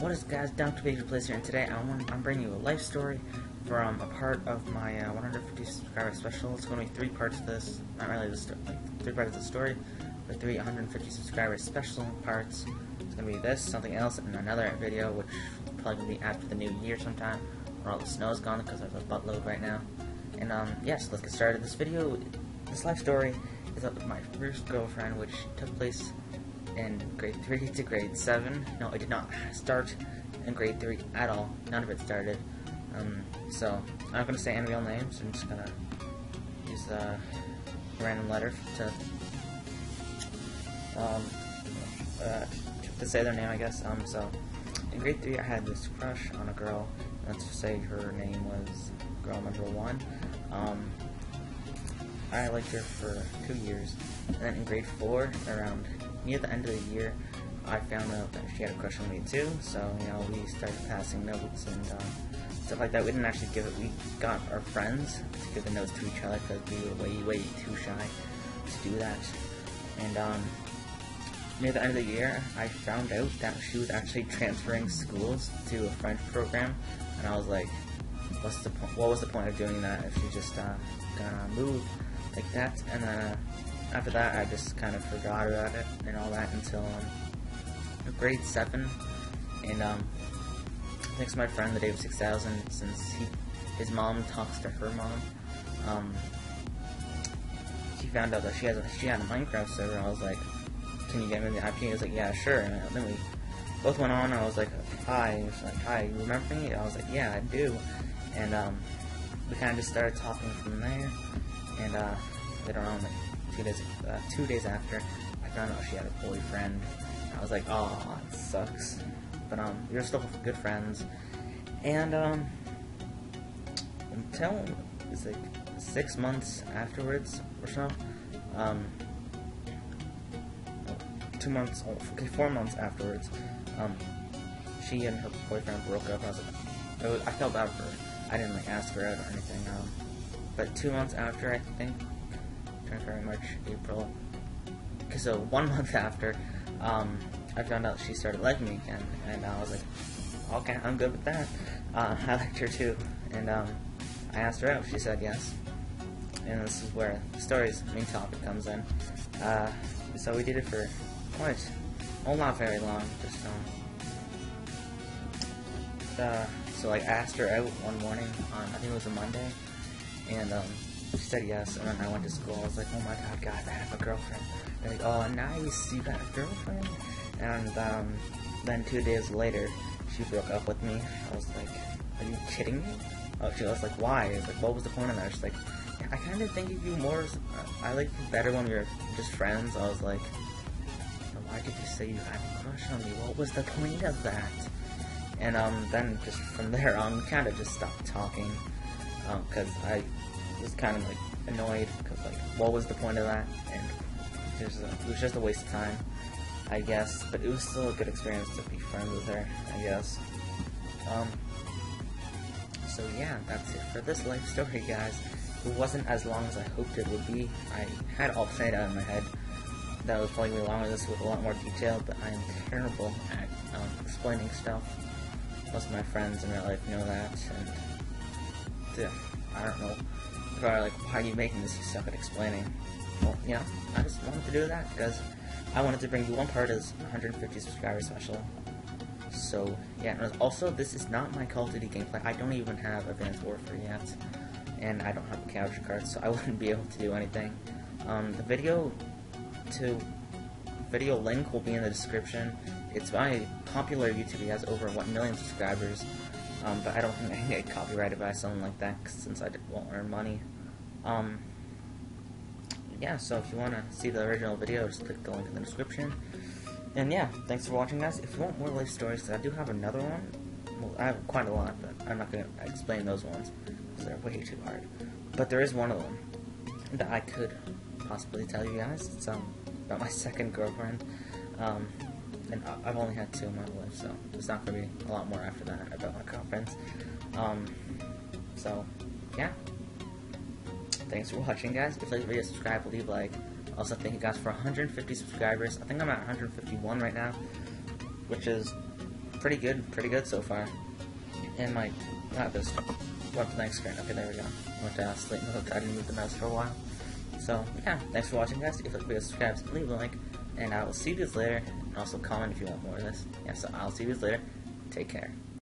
What is guys, Dr. Baker Plays here, and today I want, I'm bringing you a life story from a part of my uh, 150 subscriber special. It's going to be three parts of this, not really the like three parts of the story, but three 150 subscriber special parts. It's going to be this, something else, and another video, which probably be after the new year sometime, where all the snow is gone because there's a buttload right now. And um, yes, yeah, so let's get started. This video, this life story is of my first girlfriend, which took place in grade 3 to grade 7. No, I did not start in grade 3 at all. None of it started. Um, so, I'm not going to say any real names. I'm just going to use a random letter to, um, uh, to say their name, I guess. Um, so, in grade 3, I had this crush on a girl. Let's say her name was girl number 1. Um, I liked her for two years. And then in grade 4, around near the end of the year, I found out that she had a crush on me too. So you know, we started passing notes and uh, stuff like that. We didn't actually give it. We got our friends to give the notes to each other because we were way, way too shy to do that. And um, near the end of the year, I found out that she was actually transferring schools to a French program, and I was like, "What's the point? What was the point of doing that if she just uh, gonna move like that?" And uh, after that, I just kind of forgot about it and all that until um, grade 7. And um, thanks to my friend, the Dave 6000, since he, his mom talks to her mom, um, he found out that she has a, she had a Minecraft server. I was like, "Can you get me the IP?" He was like, "Yeah, sure." And then we both went on. I was like, "Hi," he was like, "Hi, you remember me?" I was like, "Yeah, I do." And um, we kind of just started talking from there. And uh, later on, like, two days uh, two days after, I found out she had a boyfriend. I was like, oh, it sucks. But um, we were still good friends, and um, until it's like six months afterwards or so, um, two months, okay, four months afterwards, um, she and her boyfriend broke up. I was like, was, I felt bad for her. I didn't like ask her out or anything. Um, but two months after, I think March, April. Okay, so one month after, um, I found out she started liking me again, and I was like, okay, I'm good with that. Uh, I liked her too, and um, I asked her out. She said yes, and this is where the story's main topic comes in. Uh, so we did it for quite, well, not very long, just um. Uh, so I asked her out one morning on I think it was a Monday, and um, she said yes, and then I went to school. I was like, oh my god, guys, I have a girlfriend. They're like, oh, nice, you got a girlfriend? And um, then two days later, she broke up with me. I was like, are you kidding me? Oh, she was like, why? Was like, what was the point of that? She's like, I kind of think of you more, I like you better when we were just friends. I was like, why did you say you had a crush on me? What was the point of that? And um, then just from there on, kind of just stopped talking because um, I was kind of like annoyed because like what was the point of that? And it was, it was just a waste of time, I guess. But it was still a good experience to be friends with her, I guess. Um. So yeah, that's it for this life story, guys. It wasn't as long as I hoped it would be. I had all planned out in my head. That was probably longer this with a lot more detail, but I am terrible at um, explaining stuff. Most of my friends in real life know that, and yeah, I don't know are like, why are you making this? You suck at explaining. Well, you know, I just wanted to do that because I wanted to bring you one part as 150 subscriber special. So, yeah, and also, this is not my Call of Duty gameplay. I don't even have Advanced Warfare yet, and I don't have a capture card, so I wouldn't be able to do anything. Um, the video to video link will be in the description. It's by popular YouTube. He has over 1 million subscribers. Um, but I don't think I can get copyrighted by something like that since I won't earn money. Um, yeah, so if you want to see the original video, just click the link in the description. And yeah, thanks for watching, guys. If you want more life stories, I do have another one. Well, I have quite a lot, but I'm not going to explain those ones because they're way too hard. But there is one of them that I could possibly tell you guys. It's um, about my second girlfriend. Um, and I've only had two in my life, so there's not going to be a lot more after that about my girlfriends. Um, so, yeah. Thanks for watching, guys. If you like the video, subscribe, leave a like. Also, thank you guys for 150 subscribers. I think I'm at 151 right now, which is pretty good, pretty good so far. And my, not this, what the next screen? Okay, there we go. I went to sleep mode. I didn't move the mouse for a while. So yeah, thanks for watching, guys. If you like the video, subscribe, leave a like, and I will see you guys later. And also comment if you want more of this. Yeah, so I'll see you guys later. Take care.